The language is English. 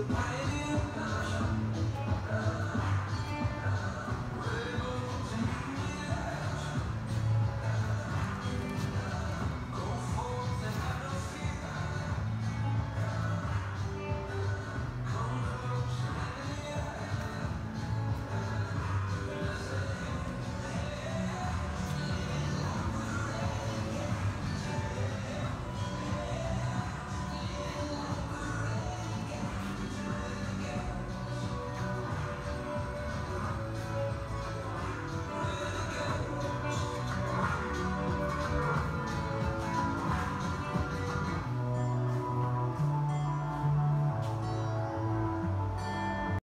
the night.